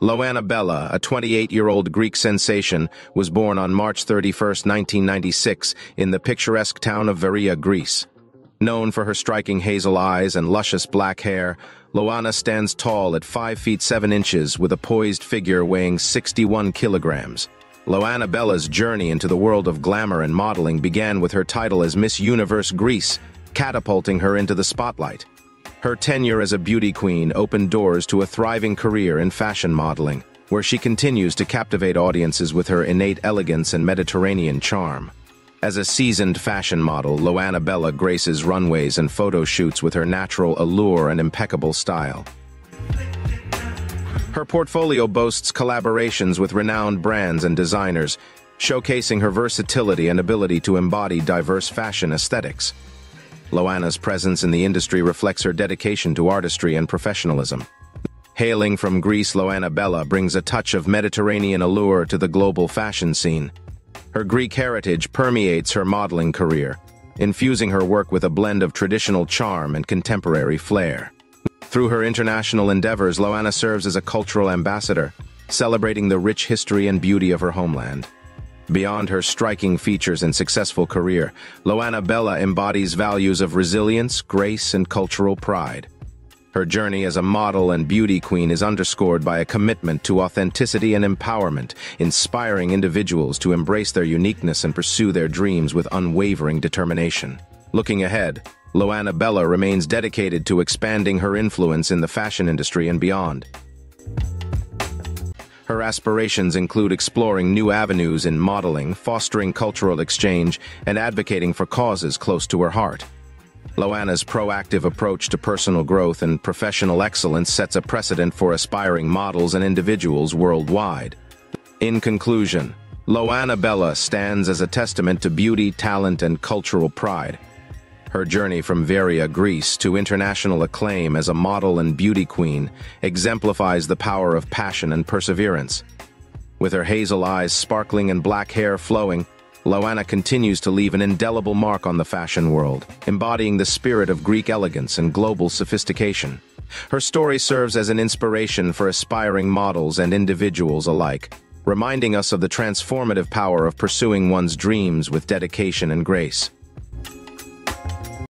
Loana Bella, a 28-year-old Greek sensation, was born on March 31, 1996, in the picturesque town of Veria, Greece. Known for her striking hazel eyes and luscious black hair, Loana stands tall at 5 feet 7 inches with a poised figure weighing 61 kilograms. Loana Bella's journey into the world of glamour and modeling began with her title as Miss Universe Greece, catapulting her into the spotlight. Her tenure as a beauty queen opened doors to a thriving career in fashion modeling, where she continues to captivate audiences with her innate elegance and Mediterranean charm. As a seasoned fashion model, Loana Bella graces runways and photo shoots with her natural allure and impeccable style. Her portfolio boasts collaborations with renowned brands and designers, showcasing her versatility and ability to embody diverse fashion aesthetics. Loana's presence in the industry reflects her dedication to artistry and professionalism. Hailing from Greece, Loana Bella brings a touch of Mediterranean allure to the global fashion scene. Her Greek heritage permeates her modeling career, infusing her work with a blend of traditional charm and contemporary flair. Through her international endeavors, Loana serves as a cultural ambassador, celebrating the rich history and beauty of her homeland. Beyond her striking features and successful career, Loana Bella embodies values of resilience, grace, and cultural pride. Her journey as a model and beauty queen is underscored by a commitment to authenticity and empowerment, inspiring individuals to embrace their uniqueness and pursue their dreams with unwavering determination. Looking ahead, Loana Bella remains dedicated to expanding her influence in the fashion industry and beyond. Her aspirations include exploring new avenues in modeling, fostering cultural exchange, and advocating for causes close to her heart. Loana's proactive approach to personal growth and professional excellence sets a precedent for aspiring models and individuals worldwide. In conclusion, Loana Bella stands as a testament to beauty, talent, and cultural pride. Her journey from Veria, Greece to international acclaim as a model and beauty queen exemplifies the power of passion and perseverance. With her hazel eyes sparkling and black hair flowing, Loana continues to leave an indelible mark on the fashion world, embodying the spirit of Greek elegance and global sophistication. Her story serves as an inspiration for aspiring models and individuals alike, reminding us of the transformative power of pursuing one's dreams with dedication and grace.